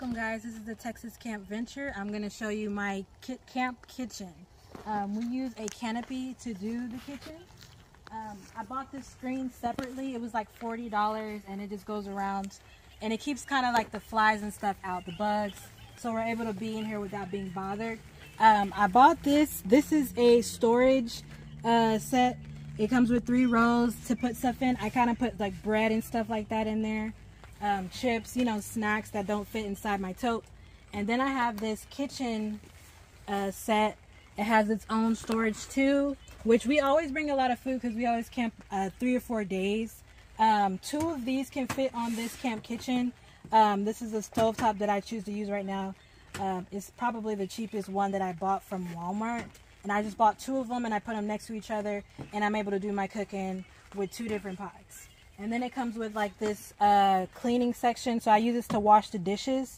Welcome guys, this is the Texas Camp Venture. I'm going to show you my ki camp kitchen. Um, we use a canopy to do the kitchen. Um, I bought this screen separately. It was like $40 and it just goes around and it keeps kind of like the flies and stuff out, the bugs. So we're able to be in here without being bothered. Um, I bought this. This is a storage uh, set. It comes with three rows to put stuff in. I kind of put like bread and stuff like that in there um, chips, you know, snacks that don't fit inside my tote. And then I have this kitchen uh, set. It has its own storage too, which we always bring a lot of food because we always camp uh, three or four days. Um, two of these can fit on this camp kitchen. Um, this is a stove top that I choose to use right now. Um, it's probably the cheapest one that I bought from Walmart. And I just bought two of them and I put them next to each other. And I'm able to do my cooking with two different pots. And then it comes with like this uh, cleaning section. So I use this to wash the dishes.